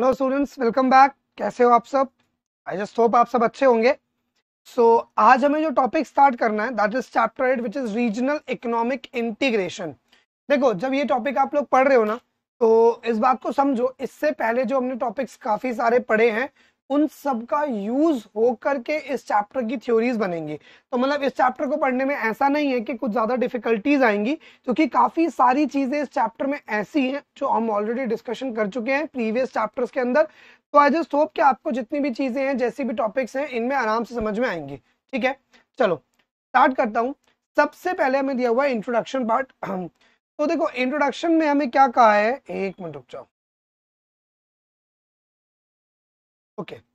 Hello students welcome back कैसे हो आप सब? आई जस्ट होप आप सब अच्छे होंगे. सो so, आज हमें जो टॉपिक स्टार्ट करना है that is chapter eight which is regional economic integration देखो जब ये टॉपिक आप लोग पढ़ रहे हो ना तो इस बात को समझो इससे पहले जो हमने टॉपिक्स काफ़ी सारे पढ़े हैं उन सब का यूज़ हो करके इस चैप्टर की थ्योरीज बनेंगी। तो मतलब इस चैप्टर को पढ़ने में ऐसा नहीं है कि कुछ ज़्यादा डिफिकल्टीज आएँगी, क्योंकि काफ़ी सारी चीज़ें इस चैप्टर में ऐसी हैं जो हम ऑलरेडी डिस्कशन कर चुके हैं प्रीवियस चैप्टर्स के अंदर। तो आई जस्ट होप कि आपको जितनी भी चीज़ें हैं, जैसी भी टॉपिक्स हैं, इनमें आराम से समझ में आएँगी। ठीक है? चलो स्टार्ट करता हूँ। सबसे पहले हमें दिया हुआ इंट्रोडक्शन पार्ट तो देखो इंट्रोडक्शन में हमें क्या कहा है? एक मिनट रुक जाओ। Okay. Okay.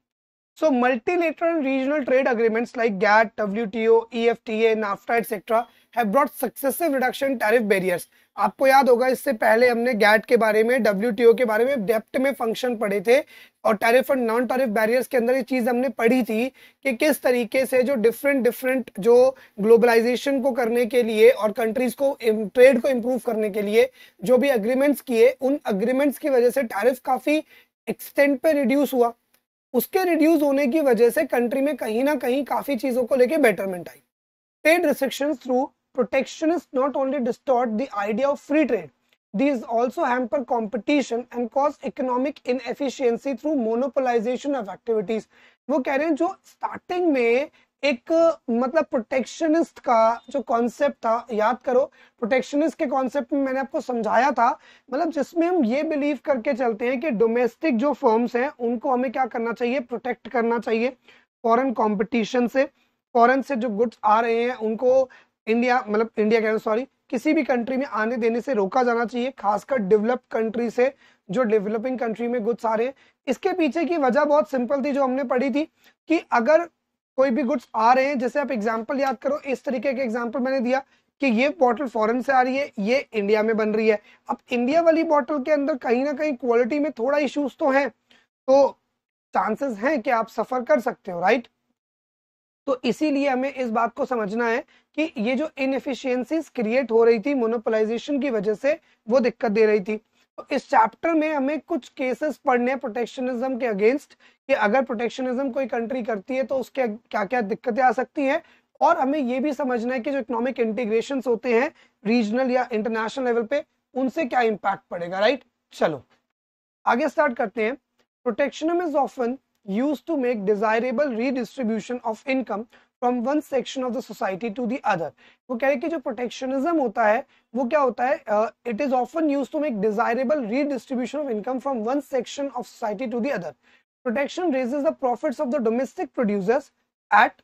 So multilateral regional trade agreements like GATT, WTO, EFTA, NAFTA, etc. have brought successive reduction tariff barriers. आपको याद होगा इससे पहले हमने गैट के बारे में डब्ल्यू के बारे में डेप्ट में फ़ंक्शन पढ़े थे और टैरिफ और नॉन टैरिफ बैरियर्स के अंदर ये चीज़ हमने पढ़ी थी कि किस तरीके से जो डिफरेंट डिफरेंट जो ग्लोबलाइजेशन को करने के लिए और कंट्रीज़ को ट्रेड को इम्प्रूव करने के लिए जो भी अग्रीमेंट्स किए उन अग्रीमेंट्स की वजह से टैरिफ काफ़ी एक्सटेंट पे रिड्यूस हुआ उसके रिड्यूस होने की वजह से कंट्री में कहीं ना कहीं काफ़ी चीज़ों को लेके betterment I. Trade restriction through protection not only distort the idea of free trade these also hamper competition and cause economic inefficiency through monopolization of activities वो कह रहे हैं जो स्टार्टिंग में एक मतलब प्रोटेक्शनिस्ट का जो कॉन्सेप्ट था, याद करो प्रोटेक्शनिस्ट के कॉन्सेप्ट में मैंने आपको समझाया था मतलब जिसमें हम ये बिलीव करके चलते हैं कि डोमेस्टिक जो फर्म्स हैं, उनको हमें क्या करना चाहिए? प्रोटेक्ट करना चाहिए फॉरेन कंपटीशन से। फॉरेन से जो गुड्स आ रहे हैं, उनको इंडिया मतलब इंडिया कह सॉरी किसी भी कंट्री में आने देने से रोका जाना चाहिए, खासकर डेवलप्ड कंट्री से, जो डेवलपिंग कंट्री में गुड्स आ रहे हैं। इसके पीछे की वजह बहुत सिंपल थी जो हमने पढ़ी थी कि अगर कोई भी गुड्स आ रहे हैं, जैसे आप एग्ज़ाम्पल याद करो, इस तरीके के एग्ज़ाम्पल मैंने दिया कि ये बॉटल फॉरेन से आ रही है, ये इंडिया में बन रही है। अब इंडिया वाली बॉटल के अंदर कहीं ना कहीं क्वालिटी में थोड़ा इश्यूज़ तो है तो चांसेस हैं कि आप सफ़र कर सकते हो राइट तो इसीलिए हमें इस बात को समझना है कि ये जो इनएफिशिएंसीज क्रिएट हो रही थी मोनोपोलाइजेशन की वजह से वो दिक्कत दे रही थी। इस चैप्टर में हमें कुछ केसेस पढ़ने हैं प्रोटेक्शनिज्म के अगेंस्ट कि अगर प्रोटेक्शनिज्म कोई कंट्री करती है तो उसके क्या क्या दिक्कतें आ सकती हैं। और हमें ये भी समझना है कि जो इकोनॉमिक इंटीग्रेशन होते हैं रीजनल या इंटरनेशनल लेवल पे, उनसे क्या इम्पैक्ट पड़ेगा राइट चलो, आगे स्टार्ट करते हैं। Protectionism is often use to make desirable redistribution of income from one section of the society to the other वो कह रहे कि जो प्रोटेक्शनिज्म होता है, वो क्या होता है? It is often use to make desirable redistribution of income from one section of society to the other protection raises the profits of the domestic producers at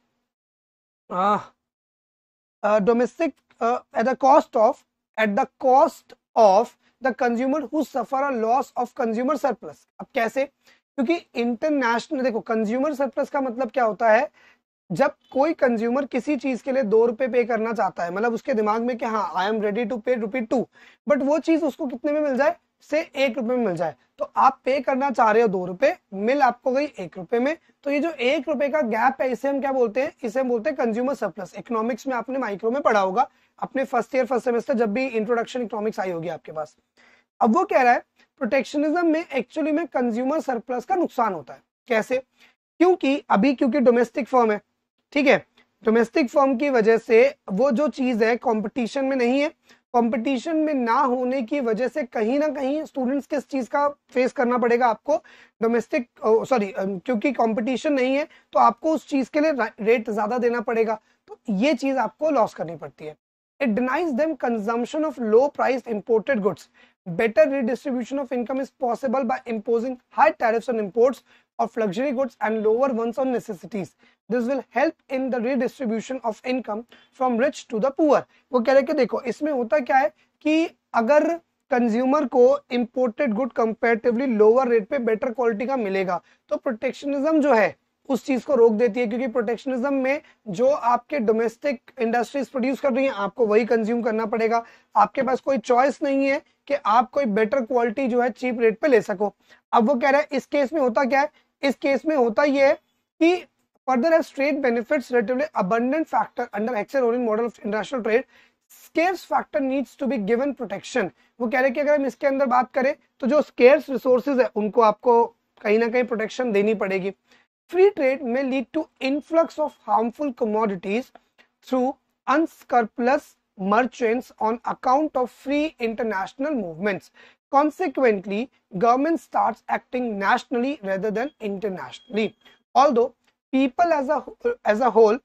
domestic at the cost of at the cost of the consumer who suffer a loss of consumer surplus अब कैसे? क्योंकि international देखो consumer surplus का मतलब क्या होता है? जब कोई कंज्यूमर किसी चीज़ के लिए दो रुपए पे करना चाहता है मतलब उसके दिमाग में कि हाँ I am ready to pay rupee too but वो चीज़ उसको कितने में मिल जाए? से एक रुपए में मिल जाए। तो आप पे करना चाह रहे हो दो रुपए, मिल आपको गई एक रुपए में। तो ये जो एक रुपए का गैप है, इसे हम क्या बोलते हैं? इसे हम बोलते हैं कंज्यूमर सरप्लस इकोनॉमिक्स में आपने माइक्रो में पढ़ा होगा, अपने फ़र्स्ट ईयर फ़र्स्ट सेमेस्टर जब भी इंट्रोडक्शन इकोनॉमिक्स आई होगी आपके पास। अब वो कह रहा है प्रोटेक्शनिज्म में एक्चुअली में कंज्यूमर सरप्लस का नुकसान होता है। कैसे? क्योंकि अभी, क्योंकि डोमेस्टिक फर्म है ठीक है? डोमेस्टिक फॉर्म की वजह से वो जो चीज़ है कंपटीशन में नहीं है। कंपटीशन में ना होने की वजह से कहीं ना कहीं स्टूडेंट्स किस चीज़ का फेस करना पड़ेगा आपको? डोमेस्टिक सॉरी क्योंकि कंपटीशन नहीं है तो आपको उस चीज़ के लिए रेट ज़्यादा देना पड़ेगा। तो ये चीज़ आपको लॉस करनी पड़ती है। It denies them consumption of low price imported goods Better redistribution of income is possible by imposing high tariffs on imports of luxury goods and lower ones on necessities. This will help in the redistribution of income from rich to the poor. वो कह रहे कि देखो इसमें होता क्या है कि अगर कंज्यूमर को imported good comparatively lower rate पे बेटर क्वालिटी का मिलेगा तो प्रोटेक्शनिज्म जो है उस चीज़ को रोक देती है क्योंकि प्रोटेक्शनिज्म में जो आपके डोमेस्टिक इंडस्ट्रीज़ प्रोड्यूस कर रही हैं, आपको वही कंज्यूम करना पड़ेगा। आपके पास कोई चॉइस नहीं है कि आप कोई बेटर क्वालिटी जो है चीप रेट पे ले सको। अब वो कह रहा है, इस केस में होता क्या है? इस केस में होता ये है कि further have trade benefits relatively abundant factor under Heckscher Ohlin model of international trade scarce factor needs to be given protection वो कह रहे हैं कि अगर हम इसके अंदर बात करें तो जो स्केर्स रिसोर्सेज है, उनको आपको कहीं ना कहीं प्रोटेक्शन देनी पड़ेगी। Free trade may lead to influx of harmful commodities through unscrupulous merchants on account of free international movements. Consequently, government starts acting nationally rather than internationally. Although people as a, as a whole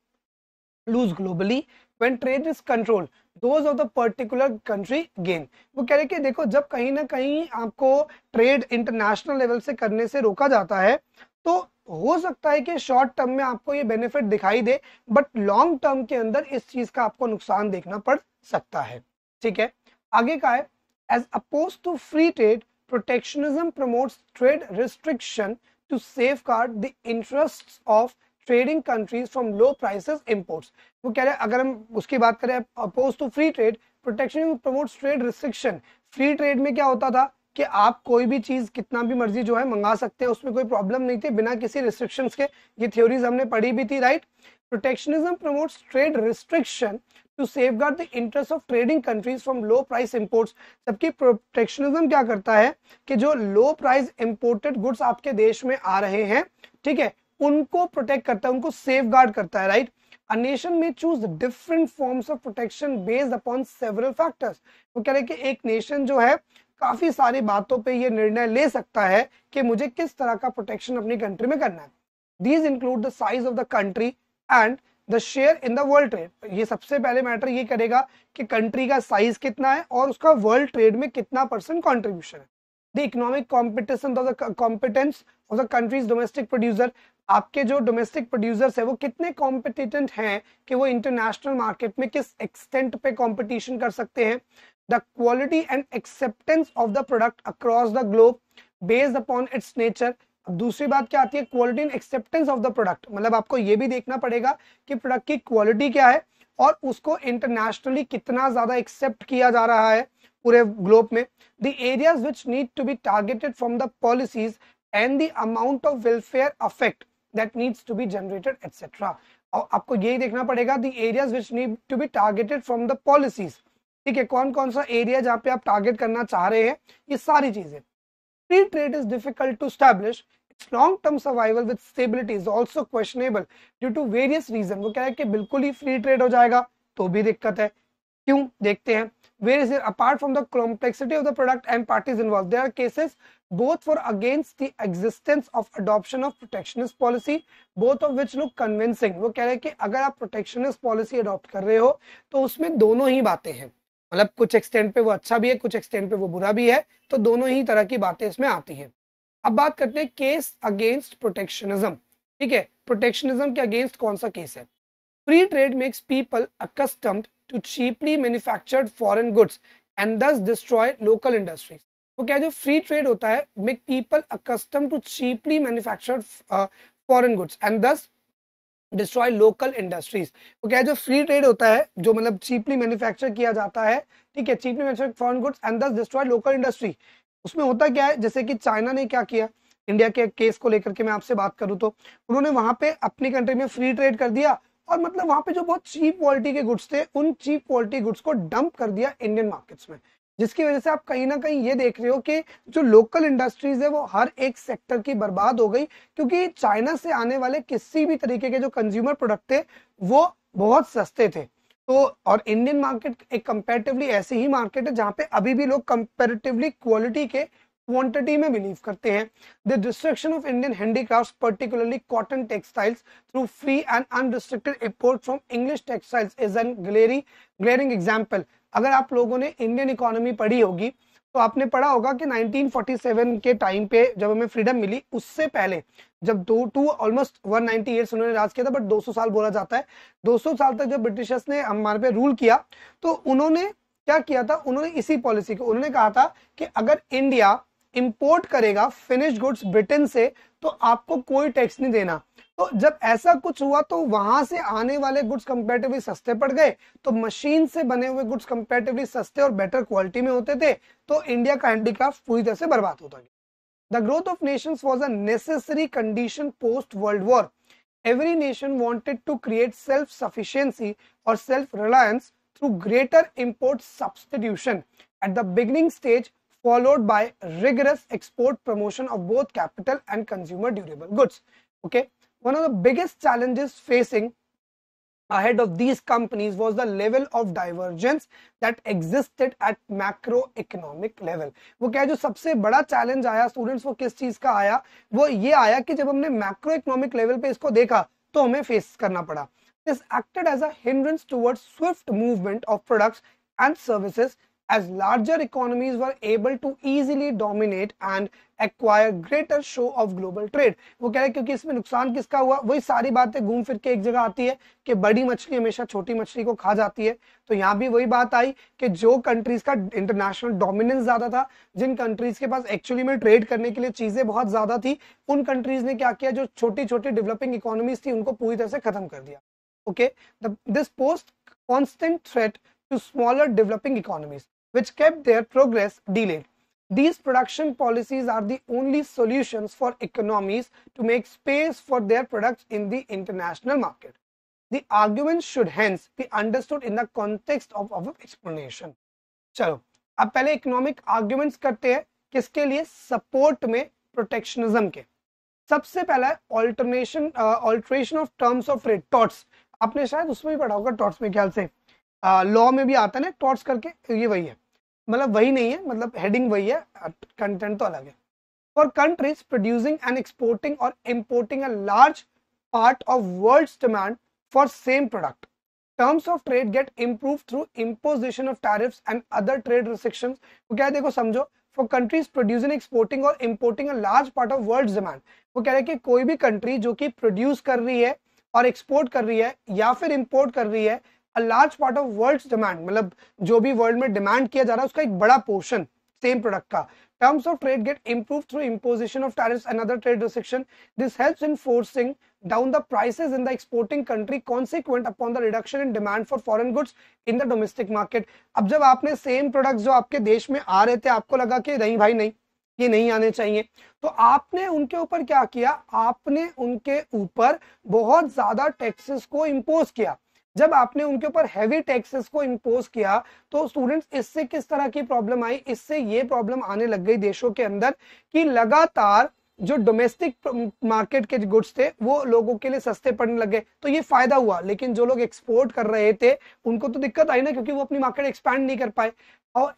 lose globally when trade is controlled, those of the particular country gain. वो कह रहे कि देखो जब कहीं ना कहीं आपको ट्रेड इंटरनेशनल लेवल से करने से रोका जाता है तो हो सकता है कि शॉर्ट टर्म में आपको ये बेनिफिट दिखाई दे बट लॉन्ग टर्म के अंदर इस चीज़ का आपको नुकसान देखना पड़ सकता है। ठीक है? आगे का है as oppose to free trade protectionism promotes trade restriction to safe the interest of trading countries from low prices imports वो कह रहे हैं, अगर हम उसकी बात करें oppose to free trade protection promotes trade restriction free trade में क्या होता था? कि आप कोई भी चीज़ कितना भी मर्ज़ी जो है मंगा सकते हैं, उसमें कोई प्रॉब्लम नहीं थी, बिना किसी रिस्ट्रिक्शंस के। ये थ्योरीज हमने पढ़ी भी थी right protectionism promotes trade restriction to safeguard the interest of trading countries from low price imports जबकि प्रोटेक्शनिज्म क्या करता है कि जो लो प्राइस इंपोर्टेड गुड्स आपके देश में आ रहे हैं, ठीक है, उनको प्रोटेक्ट करता है, उनको सेफ़ करता है right A nation may choose different forms of protection based upon several factors. वो कह रहे हैं कि एक नेशन जो है काफ़ी सारी बातों पे ये निर्णय ले सकता है कि मुझे किस तरह का प्रोटेक्शन अपनी कंट्री में करना है। These include the size of the country and the share in the world trade ये सबसे पहले मैटर ये करेगा कि कंट्री का साइज़ कितना है और उसका वर्ल्ड ट्रेड में कितना परसेंट कॉन्ट्रीब्यूशन है। The economic competition of the competence of the countries domestic producer आपके जो डोमेस्टिक प्रोड्यूसर्स है, वो कितने कॉम्पिटिटेंट हैं कि वो इंटरनेशनल मार्केट में किस एक्सटेंट पे कॉम्पिटिशन कर सकते हैं? The quality and acceptance of the product across the globe based upon its nature अब दूसरी बात क्या आती है? Quality and acceptance of the product मतलब आपको ये भी देखना पड़ेगा कि प्रोडक्ट की क्वालिटी क्या है और उसको इंटरनेशनली कितना ज़्यादा एक्सेप्ट किया जा रहा है पूरे ग्लोब में। The areas which need to be targeted from the policies and the amount of welfare affect that needs to be generated etcetera और आपको यही देखना पड़ेगा the areas which need to be targeted from the policies ठीक है कौन कौन सा एरिया जहाँ पे आप टारगेट करना चाह रहे हैं ये सारी चीज़ें free trade is difficult to establish its long term survival with stability is also questionable due to various reasons वो कह रहा है कि बिल्कुल ही फ्री ट्रेड हो जाएगा तो भी दिक्कत है क्यों देखते हैं where is it apart from the complexity of the product and parties involved there are cases both for against the existence of adoption of protectionist policy both of which look convincing वो कह रहे हैं कि अगर आप protectionist policy adopt कर रहे हो तो उसमें दोनों ही बातें हैं मतलब कुछ एक्सटेंट पे वो अच्छा भी है, कुछ एक्सटेंट पे वो बुरा भी है तो दोनों ही तरह की बातें इसमें आती हैं। अब बात करते हैं केस अगेंस्ट प्रोटेक्शनिज्म ठीक है प्रोटेक्शनिज्म के अगेंस्ट कौन सा केस है? Free trade makes people accustomed to cheaply manufactured foreign goods and thus destroy local industries वो क्या जो फ्री ट्रेड होता है make people accustom to cheaply manufactured foreign goods and thus destroy local industries वो क्या है जो फ्री ट्रेड होता है, जो मतलब चीपली मैन्युफैक्चर किया जाता है, ठीक है cheaply manufacture foreign goods and thus destroy local industry उसमें होता क्या है, जैसे कि चाइना ने क्या किया इंडिया के केस को लेकर के मैं आपसे बात करूँ तो उन्होंने वहाँ पे अपनी कंट्री में फ्री ट्रेड कर दिया और मतलब वहाँ पे जो बहुत चीप क्वालिटी के गुड्स थे, उन चीप क्वालिटी गुड्स को डंप कर दिया इंडियन मार्केट्स में। जिसकी वजह से आप कहीं ना कहीं ये देख रहे हो कि जो लोकल इंडस्ट्रीज़ है, वो हर एक सेक्टर की बर्बाद हो गई, क्योंकि चाइना से आने वाले किसी भी तरीके के जो कंज्यूमर प्रोडक्ट थे, वो बहुत सस्ते थे। तो और इंडियन मार्केट एक कंपेरेटिवली ऐसी ही मार्केट है, जहाँ पे अभी भी लोग कंपेरेटिवली क्वालिटी के क्वांटिटी में बिलीव करते हैं। The destruction of Indian handicraft particularly cotton textiles through free and unrestricted import from English textiles is an glary glaring example अगर आप लोगों ने इंडियन इकोनॉमी पढ़ी होगी तो आपने पढ़ा होगा कि 1947 के टाइम पे जब हमें फ्रीडम मिली, उससे पहले जब दो टू ऑलमोस्ट 190 ईयर्स उन्होंने राज किया था बट 200 साल बोला जाता है। 200 साल तक जब ब्रिटिशर्स ने हमारे पे रूल किया तो उन्होंने क्या किया था? उन्होंने इसी पॉलिसी को, उन्होंने कहा था कि अगर इंडिया इंपोर्ट करेगा फिनिश गुड्स ब्रिटेन से तो आपको कोई टैक्स नहीं देना। तो जब ऐसा कुछ हुआ तो वहाँ से आने वाले गुड्स कंपेरेटिवली सस्ते पड़ गए। तो मशीन से बने हुए गुड्स कंपेरेटिवली सस्ते और बेटर क्वालिटी में होते थे तो इंडिया का हैंडीक्राफ्ट पूरी तरह से बर्बाद होता गया। The growth of nations was a necessary condition post world war every nation wanted to create self sufficiency or self reliance through greater import substitution. At the beginning stage followed by rigorous export promotion of both capital and consumer durable goods. Okay, one of the biggest challenges facing ahead of these companies was the level of divergence that existed at macroeconomic level वो क्या जो सबसे बड़ा challenge आया students को किस चीज़ का आया वो ये आया कि जब हमने मैक्रो इकोनॉमिक लेवल पे इसको देखा तो हमें फेस करना पड़ा this acted as a hindrance towards swift movement of products and services as larger economies were able to easily dominate and acquire greater show of global trade. वो कह रहे हैं, क्योंकि इसमें नुकसान किसका हुआ? वही सारी बातें घूम फिर के एक जगह आती है कि बड़ी मछली हमेशा छोटी मछली को खा जाती है। तो यहाँ भी वही बात आई कि जो कंट्रीज़ का इंटरनेशनल डोमिनेंस ज़्यादा था, जिन कंट्रीज़ के पास एक्चुअली में ट्रेड करने के लिए चीज़ें बहुत ज़्यादा थी, उन कंट्रीज़ ने क्या किया? जो छोटी छोटी डेवलपिंग इकोनॉमीज थी, उनको पूरी तरह से खत्म कर दिया। Okay this post constant threat to smaller developing economies which kept their progress delayed. These production policies are the only solutions for economies to make space for their products in the international market. The argument should hence be understood in the context of our explanation. चलो अब पहले economic arguments करते हैं किसके लिए support में protectionism के सबसे पहला है alternation alteration of terms of trade TOTs आपने शायद उसमें भी पढ़ा होगा टॉट्स में ख्याल से लॉ में भी आता है ना टॉट्स करके ये वही है। मतलब वही नहीं है मतलब हेडिंग वही है कंटेंट तो अलग है। For countries producing and exporting और importing a large part of world demand for same product terms of trade get improved through imposition of tariffs and other trade restrictions. वो क्या है, देखो, समझो, for countries producing, exporting or importing a large part of world's demand, वो कह रहे हैं कि कोई भी कंट्री जो कि प्रोड्यूस कर रही है और एक्सपोर्ट कर रही है या फिर इम्पोर्ट कर रही है large part of world demand मतलब जो भी वर्ल्ड में डिमांड किया जा रहा है, उसका एक बड़ा पोर्शन सेम प्रोडक्ट का। Terms of trade get improve through imposition of tariffs another trade restriction this helps in forcing down the prices in the exporting country consequent upon the reduction in demand for foreign goods in the domestic market अब जब आपने same product जो आपके देश में आ रहे थे, आपको लगा कि नहीं भाई, नहीं, ये नहीं आने चाहिए तो आपने उनके ऊपर क्या किया? आपने उनके ऊपर बहुत ज़्यादा टैक्सेस को इम्पोज किया। जब आपने उनके ऊपर हैवी टैक्सेस को इम्पोज किया तो स्टूडेंट्स इससे किस तरह की प्रॉब्लम आई? इससे ये प्रॉब्लम आने लग गई देशों के अंदर कि लगातार जो डोमेस्टिक मार्केट के गुड्स थे, वो लोगों के लिए सस्ते पड़ने लगे तो ये फ़ायदा हुआ, लेकिन जो लोग एक्सपोर्ट कर रहे थे, उनको तो दिक्कत आई ना, क्योंकि वो अपनी मार्केट एक्सपैंड नहीं कर पाए। और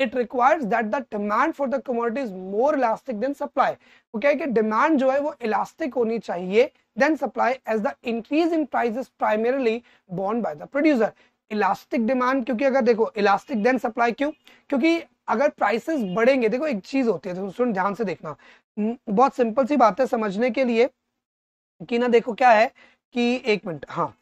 it requires that the demand for the commodity is more elastic than supply वो क्या है कि डिमांड जो है वो इलास्टिक होनी चाहिए than supply as the increase in prices primarily borne by the producer elastic demand क्योंकि अगर देखो इलास्टिक देन सप्लाई क्यों? क्योंकि अगर प्राइसेस बढ़ेंगे, देखो एक चीज़ होती है सुन, ध्यान से देखना। बहुत सिंपल सी बात है समझने के लिए कि ना देखो क्या है कि एक मिनट हाँ।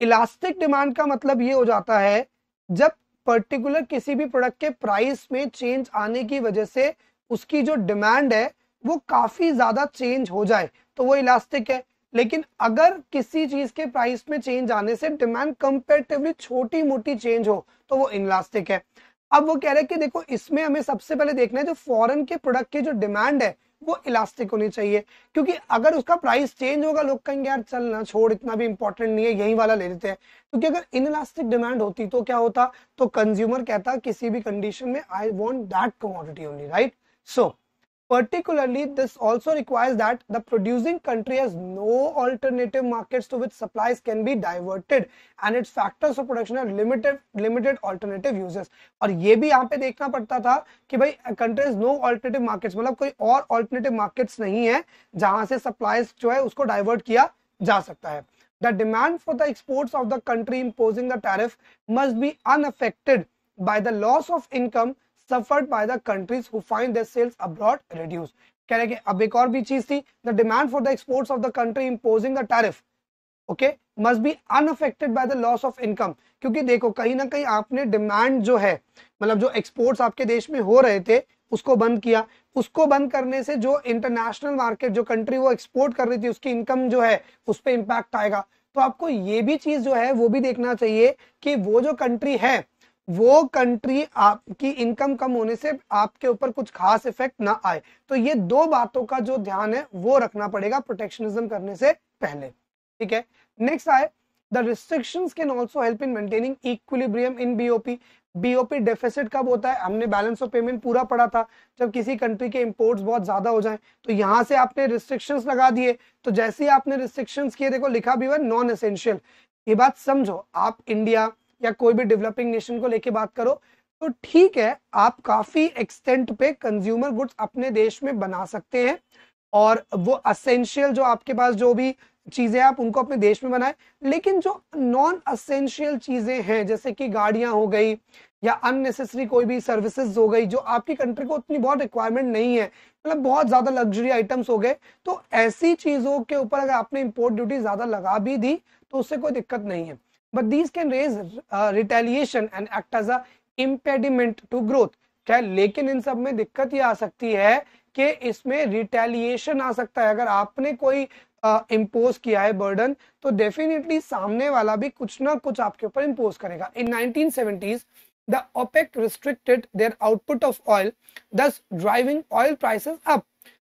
इलास्टिक डिमांड का मतलब ये हो जाता है जब पर्टिकुलर किसी भी प्रोडक्ट के प्राइस में चेंज आने की वजह से उसकी जो डिमांड है, वो काफ़ी ज़्यादा चेंज हो जाए तो वो इलास्टिक है। लेकिन अगर किसी चीज़ के प्राइस में चेंज आने से डिमांड कंपेरेटिवली छोटी मोटी चेंज हो तो वो इलास्टिक है। अब वो कह रहे हैं कि देखो, इसमें हमें सबसे पहले देखना है जो फॉरेन के प्रोडक्ट की जो डिमांड है वो इलास्टिक होनी चाहिए। क्योंकि अगर उसका प्राइस चेंज होगा, लोग कहेंगे, यार चल ना, छोड़, इतना भी इंपॉर्टेंट नहीं है, यही वाला ले लेते हैं। क्योंकि अगर इन इलास्टिक डिमांड होती तो क्या होता? तो कंज्यूमर कहता, किसी भी कंडीशन में I want that commodity only right so Particularly, this also requires that the producing country has no alternative markets to which supplies can be diverted and its factors of production are limited limited alternative uses. और ये भी यहाँ पे देखना पड़ता था कि भाई countries no alternative markets मतलब कोई और alternative markets नहीं है जहाँ से supplies जो है उसको divert किया जा सकता है. The demand for the exports of the country imposing the tariff must be unaffected by the loss of income suffered by the countries who find their sales abroad reduce कह रहे कि अब एक और भी चीज़ थी the demand for the exports of the country imposing the tariff okay must be unaffected by the loss of income क्योंकि देखो कहीं ना कहीं आपने डिमांड जो है मतलब जो एक्सपोर्ट्स आपके देश में हो रहे थे उसको बंद किया उसको बंद करने से जो इंटरनेशनल मार्केट जो कंट्री वो एक्सपोर्ट कर रही थी उसकी इनकम जो है उस पर इंपैक्ट आएगा तो आपको ये भी चीज़ जो है वो भी देखना चाहिए कि वो जो कंट्री है वो कंट्री आपकी इनकम कम होने से आपके ऊपर कुछ खास इफ़ेक्ट ना आए। तो ये दो बातों का जो ध्यान है, वो रखना पड़ेगा प्रोटेक्शनिज्म करने से पहले। ठीक है? नेक्स्ट आए the restrictions can also help in maintaining equilibrium in BOP BOP deficit कब होता है? हमने बैलेंस ऑफ़ पेमेंट पूरा पढ़ा था, जब किसी कंट्री के इंपोर्ट्स बहुत ज़्यादा हो जाएँ तो यहाँ से आपने रिस्ट्रिक्शंस लगा दिए। तो जैसे ही आपने रिस्ट्रिक्शंस किए, देखो लिखा भी हुआ नॉन एसेंशियल ये बात समझो, आप इंडिया या कोई भी डेवलपिंग नेशन को लेके बात करो तो ठीक है, आप काफ़ी एक्सटेंट पे कंज्यूमर गुड्स अपने देश में बना सकते हैं और वो असेंशियल जो आपके पास जो भी चीज़ें आप उनको अपने देश में बनाए। लेकिन जो नॉन असेंशियल चीज़ें हैं, जैसे कि गाड़ियाँ हो गई या अननेसेसरी कोई भी सर्विसेज़ हो गई, जो आपकी कंट्री को उतनी बहुत रिक्वायरमेंट नहीं है मतलब बहुत ज़्यादा लग्जरी आइटम्स हो गए तो ऐसी चीज़ों के ऊपर अगर आपने इंपोर्ट ड्यूटी ज़्यादा लगा भी दी तो उससे कोई दिक्कत नहीं है। But these can raise retaliation and act as a impediment to growth क्या लेकिन इन सब में दिक्कत ये आ सकती है कि इसमें रिटेलिएशन आ सकता है। अगर आपने कोई इम्पोज uh, किया है बर्डन तो डेफिनेटली सामने वाला भी कुछ ना कुछ आपके ऊपर इम्पोज करेगा। In 1970s the OPEC restricted their output of oil thus driving oil prices up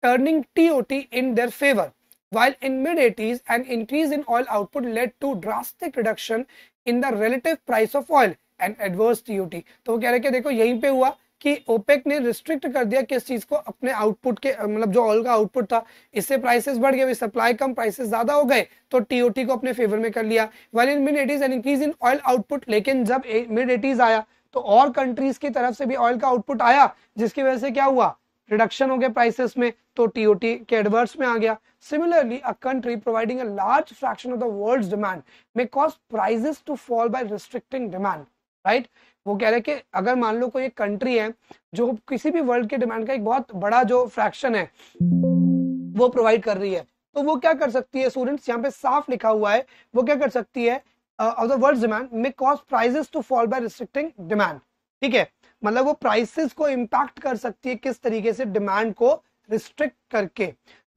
turning TOT in their favor. While in mid 80s an increase in oil output led to drastic reduction in the relative price of oil and adverse TOT तो वो कह रहे कि देखो, यहीं पे हुआ कि ओपेक ने रिस्ट्रिक्ट कर दिया किस चीज़ को अपने आउटपुट के मतलब जो ऑयल का आउटपुट था, इससे प्राइसेस बढ़ गए सप्लाई कम प्राइसेस ज़्यादा हो गए तो टीओटी को अपने फेवर में कर लिया। Well in mid eighties an increase in oil output लेकिन जब मिड एटीज आया तो और कंट्रीज़ की तरफ़ से भी ऑयल का आउटपुट आया, जिसकी वजह से क्या हुआ? रिडक्शन हो गया प्राइसेस में तो टीओटी के एडवर्स में आ गया। Similarly a country providing a large fraction of the world's demand may cause prices to fall by restricting demand right वो कह रहे कि अगर मान लो कोई एक कंट्री है, जो किसी भी वर्ल्ड के डिमांड का एक बहुत बड़ा जो फ्रैक्शन है, वो प्रोवाइड कर रही है तो वो क्या कर सकती है स्टूडेंट्स यहाँ पे साफ़ लिखा हुआ है, वो क्या कर सकती है? Of the world demand may cause prices to fall by restricting demand ठीक है? मतलब वो प्राइसेस को इम्पैक्ट कर सकती है किस तरीके से डिमांड को रिस्ट्रिक्ट करके।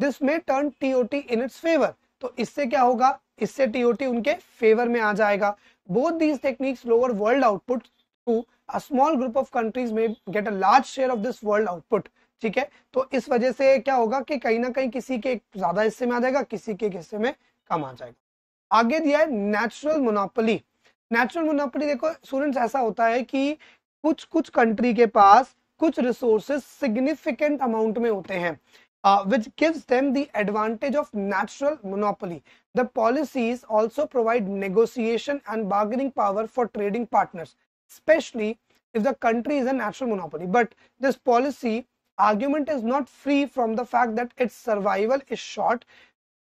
This may turn TOT in its favour तो इससे क्या होगा? इससे टीओटी उनके फेवर में आ जाएगा। Both these techniques lower world output to a small group of countries may get a large share of this world output ठीक है? तो इस वजह से क्या होगा कि कहीं ना कहीं किसी के ज़्यादा हिस्से में आ जाएगा, किसी के हिस्से में कम आ जाएगा। आगे दिया है नेचुरल मोनोपोली नेचुरल मोनोपोली देखो स्टूडेंट्स ऐसा होता है कि कुछ कुछ कंट्री के पास कुछ रिसोर्सेस सिग्निफिकेंट अमाउंट में होते हैं which gives them the advantage of natural monopoly the policies also provide negotiation and bargaining power for trading partners specially if the country is a natural monopoly but this policy argument is not free from the fact that its survival is short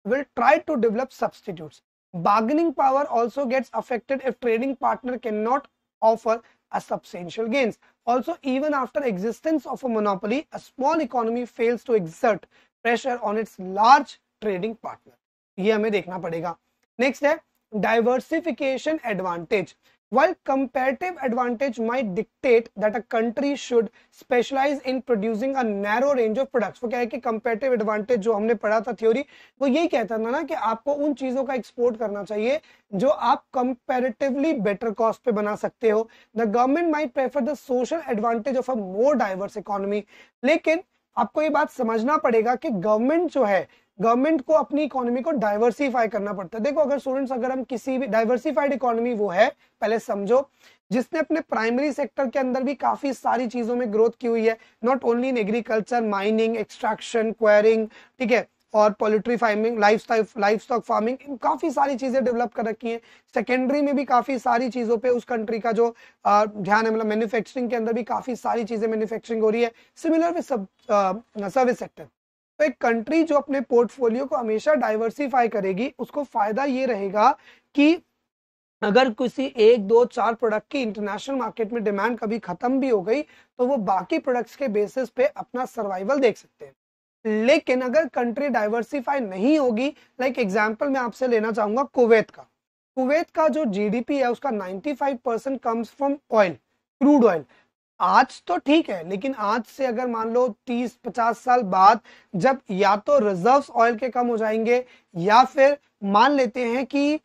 will try to develop substitute bargaining power also gets affected if trading partner can not offer a substantial gains. Also, even after existence of a monopoly, a small economy fails to exert pressure on its large trading partner. ये हमें देखना पड़ेगा next है diversification advantage While comparative advantage might dictate that a country should specialize in producing a narrow range of products, वो क्या है कि comparative advantage जो हमने पढ़ा था थ्योरी वो यही कहता था ना कि आपको उन चीज़ों का एक्सपोर्ट करना चाहिए जो आप कंपेरेटिवली बेटर कॉस्ट पे बना सकते हो। The government might prefer the social advantage of a more diverse economy लेकिन आपको ये बात समझना पड़ेगा कि गवर्नमेंट जो है गवर्नमेंट को अपनी इकोनॉमी को डाइवर्सिफाई करना पड़ता है। देखो, अगर स्टूडेंट्स अगर हम किसी भी डाइवर्सिफाइड इकोनॉमी वो है, पहले समझो, जिसने अपने प्राइमरी सेक्टर के अंदर भी काफ़ी सारी चीज़ों में ग्रोथ की हुई है not only in agriculture mining extraction quarrying ठीक है, और poultry farming life life stock farming काफ़ी सारी चीज़ें डेवलप कर रखी हैं। सेकेंडरी में भी काफ़ी सारी चीज़ों पे उस कंट्री का जो ध्यान है मतलब मैन्युफैक्चरिंग के अंदर भी काफ़ी सारी चीज़ें मैन्युफैक्चरिंग हो रही है। सिमिलर विद सर्विस सेक्टर तो एक कंट्री जो अपने पोर्टफोलियो को हमेशा डाइवर्सिफाई करेगी, उसको फ़ायदा ये रहेगा कि अगर किसी एक, दो, चार प्रोडक्ट की इंटरनेशनल मार्केट में डिमांड कभी खत्म भी हो गई तो वो बाकी प्रोडक्ट्स के बेसिस पे अपना सर्वाइवल देख सकते हैं। लेकिन अगर कंट्री डाइवर्सिफाई नहीं होगी लाइक एग्जांपल मैं आपसे लेना चाहूँगा कुवैत का। कुवैत का जो जीडीपी है, उसका 95 percent comes from oil crude oil आज तो ठीक है, लेकिन आज से अगर मान लो 30-50 साल बाद जब या तो रिजर्व्स ऑयल के कम हो जाएँगे, या फिर मान लेते हैं कि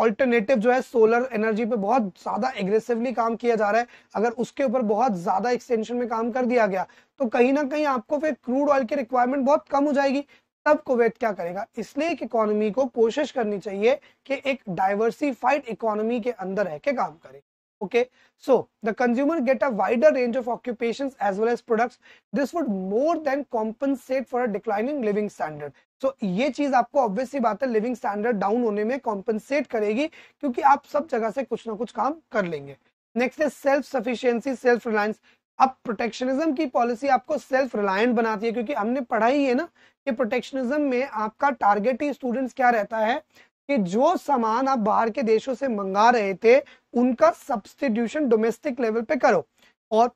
ऑल्टरनेटिव जो है सोलर एनर्जी पे बहुत ज़्यादा एग्रेसिवली काम किया जा रहा है, अगर उसके ऊपर बहुत ज़्यादा एक्सटेंशन में काम कर दिया गया तो कहीं ना कहीं आपको फिर क्रूड ऑयल की रिक्वायरमेंट बहुत कम हो जाएगी। तब कुवैत क्या करेगा? इसलिए एक इकोनॉमी को कोशिश करनी चाहिए कि एक डाइवर्सिफाइड इकोनॉमी के अंदर रह के काम करे। Okay, so the consumer get a wider range of occupations as well as products. This would more than compensate for a declining living standard. So, ये चीज़ आपको ऑब्वियसली बात है लिविंग स्टैंडर्ड डाउन होने में कॉम्पनसेट करेगी, क्योंकि आप सब जगह से कुछ ना कुछ काम कर लेंगे। नेक्स्ट है सेल्फ सफिशियंसी सेल्फ रिलायंस अब प्रोटेक्शनिज्म की पॉलिसी आपको सेल्फ रिलायंट बनाती है, क्योंकि हमने पढ़ाई है ना कि प्रोटेक्शनिज्म में आपका टारगेट ही स्टूडेंट्स क्या रहता है? कि जो सामान आप बाहर के देशों से मंगा रहे थे, उनका सब्सटीट्यूशन डोमेस्टिक लेवल पे करो। और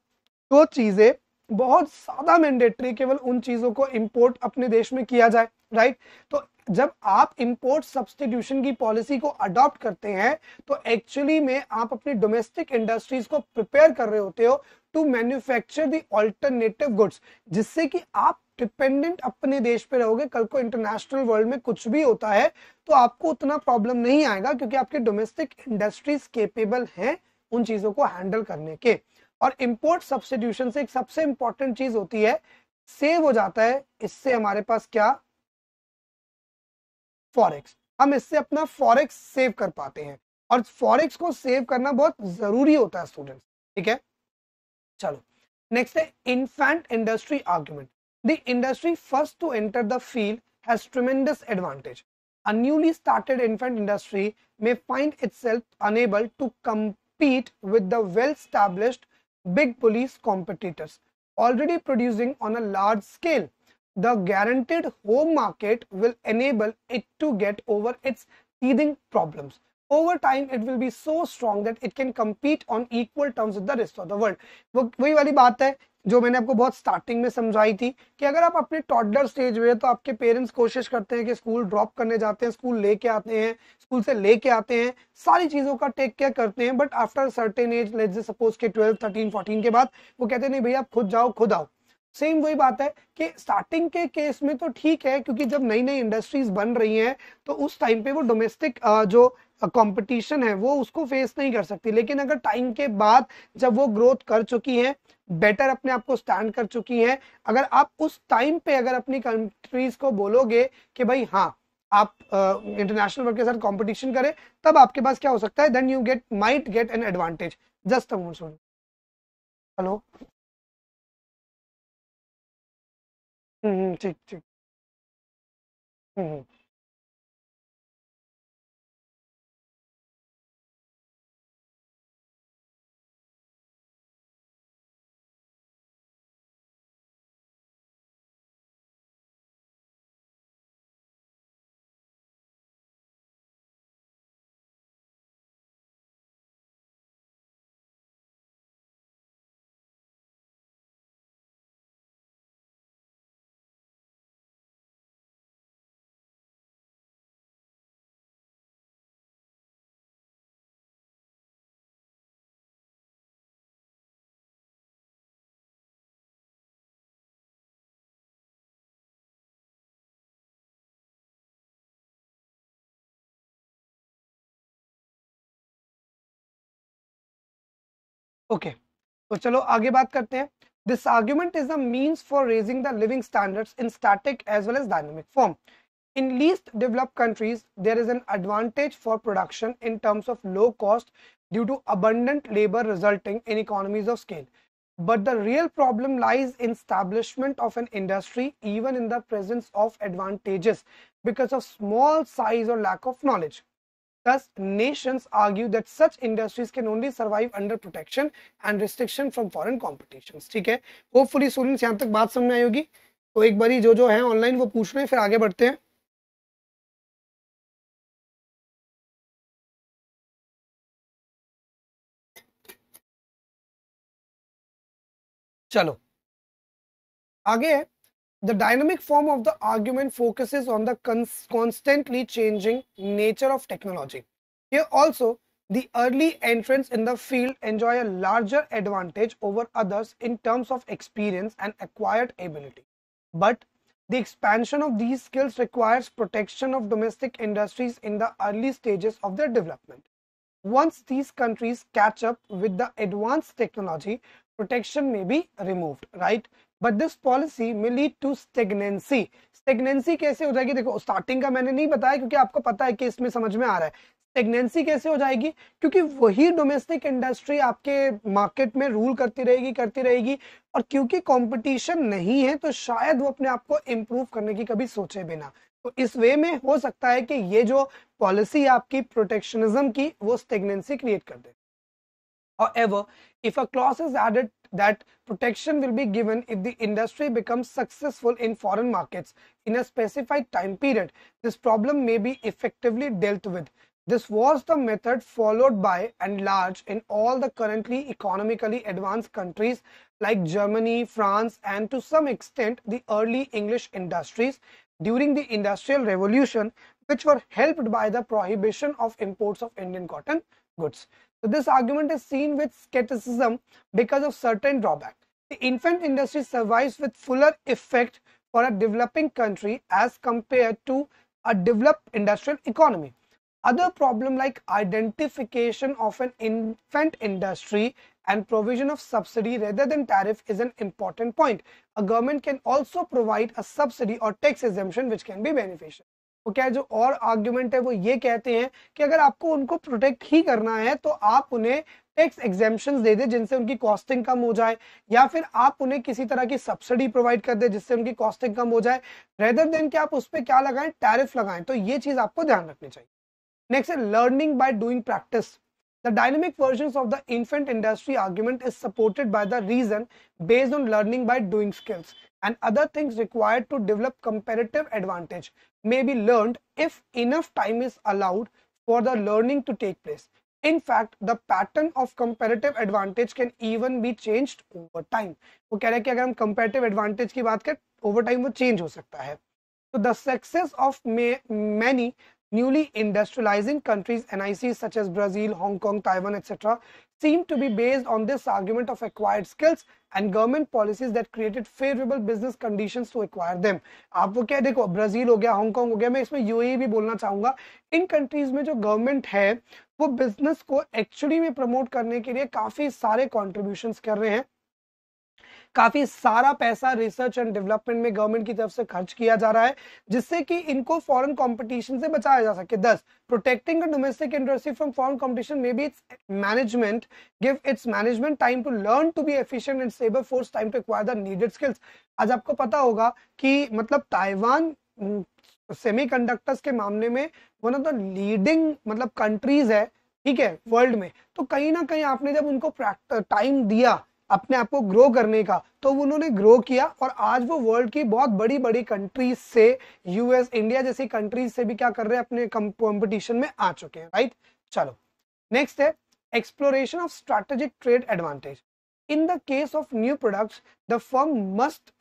जो चीज़ें बहुत ज़्यादा मैंडेटरी केवल उन चीज़ों को इंपोर्ट अपने देश में किया जाए राइट तो जब आप इंपोर्ट सब्सटीट्यूशन की पॉलिसी को अडॉप्ट करते हैं तो एक्चुअली में आप अपनी डोमेस्टिक इंडस्ट्रीज़ को प्रिपेयर कर रहे होते हो to manufacture the alternative goods जिससे कि आप डिपेंडेंट अपने देश पे रहोगे, कल को इंटरनेशनल वर्ल्ड में कुछ भी होता है तो आपको उतना प्रॉब्लम नहीं आएगा क्योंकि आपके डोमेस्टिक इंडस्ट्रीज़ केपेबल हैं उन चीज़ों को हैंडल करने के। और इंपोर्ट सब्सिट्यूशन से एक सबसे इंपॉर्टेंट चीज़ होती है सेव हो जाता है, इससे हमारे पास क्या? फॉरेक्स हम इससे अपना फॉरेक्स सेव कर पाते हैं। और फॉरेक्स को सेव करना बहुत ज़रूरी होता है स्टूडेंट्स ठीक है? चलो। नेक्स्ट है infant industry argument The industry first to enter the field has tremendous advantage. A newly started infant industry may find itself unable to compete with the well-established big police competitors already producing on a large scale. The guaranteed home market will enable it to get over its teething problems. Over time, it will be so strong that it can compete on equal terms with the rest of the world. वो वही वाली बात है जो मैंने आपको बहुत starting में समझाई थी कि अगर आप अपने टॉडलर स्टेज में तो आपके पेरेंट्स कोशिश करते हैं कि स्कूल ड्रॉप करने जाते हैं स्कूल लेके आते हैं स्कूल से लेके आते हैं, सारी चीज़ों का टेक केयर करते हैं but after certain age let suppose के ट्वेल्व थर्टीन फोर्टीन के बाद, वो कहते हैं, नहीं भैया, आप खुद जाओ, खुद आओ। सेम वही बात है कि स्टार्टिंग के केस में तो ठीक है, क्योंकि जब नई नई इंडस्ट्रीज़ बन रही हैं तो उस टाइम पे वो डोमेस्टिक जो कंपटीशन है, वो उसको फेस नहीं कर सकती। लेकिन अगर टाइम के बाद जब वो ग्रोथ कर चुकी है बेटर अपने आप को स्टैंड कर चुकी है, अगर आप उस टाइम पे अगर अपनी कंट्रीज़ को बोलोगे कि भाई हाँ आप इंटरनेशनल वर्ल्ड के साथ कंपटीशन करें, तब आपके पास क्या हो सकता है? Then you get might get an advantage just a moment hello hmm ठीक ठीक। हम्म। ओके तो चलो आगे बात करते हैं this argument is a means for raising the living standards in static as well as dynamic form In least developed countries, there is an advantage for production in terms of low cost due to abundant labor resulting in economies of scale. But the real problem lies in establishment of an industry even in the presence of advantages because of small size or lack of knowledge. Thus, nations argue that such industries can only survive under protection and restriction from foreign competitions. ठीक है hopefully students यहाँ तक बात समझ आई होगी तो एक बारी जो जो है ऑनलाइन वो पूछ रहे हैं फिर आगे बढ़ते हैं चलो आगे है The dynamic form of the argument focuses on the constantly changing nature of technology. Here also, the early entrants in the field enjoy a larger advantage over others in terms of experience and acquired ability. But the expansion of these skills requires protection of domestic industries in the early stages of their development. Once these countries catch up with the advanced technology, protection may be removed, right? But this policy may lead to stagnancy stagnancy कैसे हो जाएगी? देखो starting का मैंने नहीं बताया क्योंकि आपको पता है कि इसमें समझ में आ रहा है। स्टेगनेंसी कैसे हो जाएगी? क्योंकि वही डोमेस्टिक इंडस्ट्री आपके मार्केट में रूल करती रहेगी करती रहेगी। और क्योंकि कंपटीशन नहीं है तो शायद वो अपने आप को इम्प्रूव करने की कभी सोचे बिना। तो इस वे में हो सकता है कि ये जो पॉलिसी आपकी प्रोटेक्शनिज्म की वो स्टेगनेंसी क्रिएट कर दे। However, if a clause is added that protection will be given if the industry becomes successful in foreign markets in a specified time period, this problem may be effectively dealt with. This was the method followed by and large in all the currently economically advanced countries like Germany, France, and to some extent the early English industries during the Industrial Revolution, which were helped by the prohibition of imports of Indian cotton goods. So this argument is seen with skepticism because of certain drawbacks. The infant industry survives with fuller effect for a developing country as compared to a developed industrial economy. Other problem like identification of an infant industry and provision of subsidy rather than tariff is an important point. A government can also provide a subsidy or tax exemption which can be beneficial. वो क्या है जो और argument है वो ये कहते हैं कि अगर आपको उनको प्रोटेक्ट ही करना है तो आप उन्हें टैक्स एग्जेम्पन दे दे जिनसे उनकी कॉस्टिंग कम हो जाए, या फिर आप उन्हें किसी तरह की सब्सिडी प्रोवाइड कर दे जिससे उनकी कॉस्टिंग कम हो जाए रेदर देन कि आप उस पर क्या लगाएँ टैरिफ लगाएँ। तो ये चीज़ आपको ध्यान रखनी चाहिए। नेक्स्ट है learning by doing practice The dynamic versions of the infant industry argument is supported by the reason based on learning by doing skills and other things required to develop comparative advantage may be learned if enough time is allowed for the learning to take place. In fact, the pattern of comparative advantage can even be changed over time. वो कह रहे हैं कि अगर हम comparative advantage की बात करें over time वो change हो सकता है So the success of many newly industrializing countries NICs such as Brazil, Hong Kong, Taiwan, etc. seem to be based on this argument of acquired skills and government policies that created favorable business conditions to acquire them. आप वो क्या देखो Brazil हो गया Hong Kong हो गया मैं इसमें यूएई भी बोलना चाहूँगा इन कंट्रीज़ में जो गवर्नमेंट है वो बिज़नेस को एक्चुअली में प्रमोट करने के लिए काफ़ी सारे कॉन्ट्रीब्यूशन कर रहे हैं काफ़ी सारा पैसा रिसर्च एंड डेवलपमेंट में गवर्नमेंट की तरफ़ से खर्च किया जा रहा है, जिससे कि इनको फॉरेन कंपटीशन से बचाया जा सके। Thus protecting domestic industry from foreign competition may be its management give its management time to learn to be efficient and stable force time to acquire the needed skills आज आपको पता होगा कि मतलब ताइवान सेमीकंडक्टर्स के मामले में one of the leading मतलब कंट्रीज़ है, ठीक है वर्ल्ड में। तो कहीं ना कहीं आपने जब उनको टाइम दिया अपने आप को ग्रो करने का। तो उन्होंने ग्रो किया और आज वो वर्ल्ड की बहुत बड़ी बड़ी कंट्रीज़ से यूएस इंडिया जैसी कंट्रीज़ से भी क्या कर रहे हैं, अपने कॉम्पिटिशन में आ चुके हैं। राइट चलो। नेक्स्ट है exploration of strategic trade advantage in the case of new products the firm must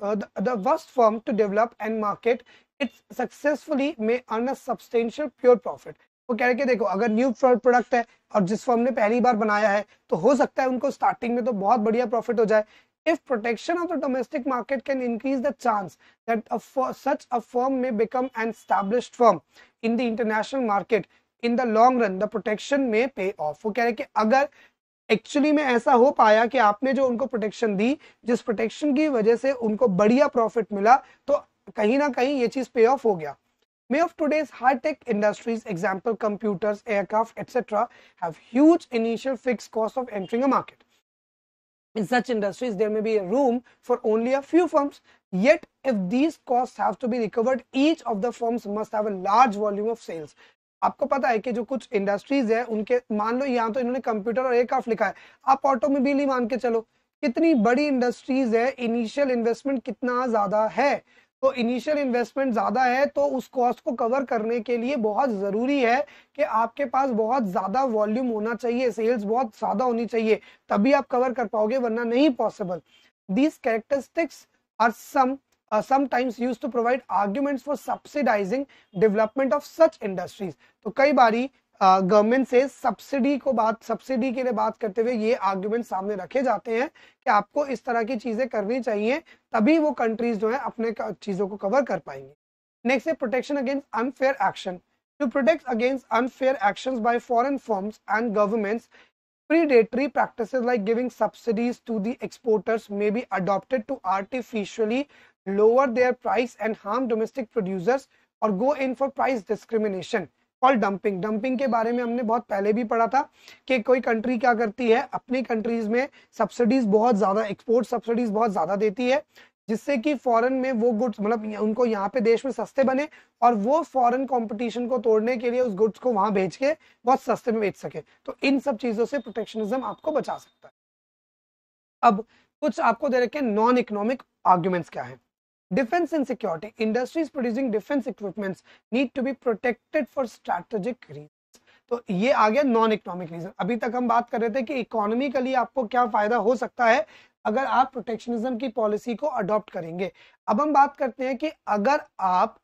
the worst firm to develop and market its successfully may earn a pure profit वो कह रहे कि देखो, अगर न्यू प्रोडक्ट है और जिस फॉर्म ने पहली बार बनाया है तो हो सकता है उनको स्टार्टिंग में तो बहुत बढ़िया प्रॉफिट हो जाए। If protection of the domestic market can increase the chance that such a firm may become an establish firm in the international market in the long run the protection may pay off वो कह रहे कि अगर actually में ऐसा हो पाया कि आपने जो उनको प्रोटेक्शन दी, जिस प्रोटेक्शन की वजह से उनको बढ़िया प्रॉफिट मिला तो कहीं ना कहीं ये चीज़ पे ऑफ़ हो गया। Many of today's high-tech industries, example computers, aircraft, etc., have huge initial fixed cost of entering a market. In such industries, there may be a room for only a few firms. Yet, if these costs have to be recovered, each of the firms must have a large volume of sales. आपको पता है कि जो कुछ industries है उनके मान लो यहाँ तो इन्होंने कंप्यूटर और एयरक्राफ्ट लिखा है आप ऑटोमोबाइल ही मान के चलो कितनी बड़ी इंडस्ट्रीज़ है इनिशियल इन्वेस्टमेंट कितना ज़्यादा है तो इनिशियल इन्वेस्टमेंट ज़्यादा है तो उस कॉस्ट को कवर करने के लिए बहुत ज़रूरी है कि आपके पास बहुत ज़्यादा वॉल्यूम होना चाहिए सेल्स बहुत ज़्यादा होनी चाहिए तभी आप कवर कर पाओगे वरना नहीं possible these characteristics are some uh, sometimes to provide arguments for subsidizing development of such industries. तो कई बारी गवर्नमेंट से सब्सिडी को बात सब्सिडी के लिए बात करते हुए ये आर्ग्यूमेंट सामने रखे जाते हैं कि आपको इस तरह की चीज़ें करनी चाहिए, तभी वो कंट्रीज़ जो है अपने चीज़ों को कवर कर पाएँगे। नेक्स्ट है protection against unfair action to protect against unfair action by foreign firms and governments predatory practices like giving subsidies to the exporters may be adopted to artificially lower their price and harm domestic producers or go in for price discrimination. और dumping dumping के बारे में हमने बहुत पहले भी पढ़ा था कि कोई कंट्री क्या करती है? अपनी कंट्रीज़ में सब्सिडीज बहुत ज़्यादा एक्सपोर्ट सब्सिडीज बहुत ज़्यादा देती है, जिससे कि फॉरेन में वो गुड्स मतलब उनको यहाँ पे देश में सस्ते बने और वो फॉरेन कंपटीशन को तोड़ने के लिए उस गुड्स को वहाँ भेज के बहुत सस्ते में बेच सके। तो इन सब चीज़ों से प्रोटेक्शनिज्म आपको बचा सकता है। अब कुछ आपको दे रखे नॉन इकोनॉमिक आर्ग्यूमेंट्स क्या है? Defence and security industries producing defence equipment need to be protected for strategic reason तो ये आ गया नॉन इकोनॉमिक रीजन अभी तक हम बात कर रहे थे कि इकोनॉमिकली आपको क्या फ़ायदा हो सकता है अगर आप प्रोटेक्शनिज्म की पॉलिसी को अडॉप्ट करेंगे। अब हम बात करते हैं कि अगर आप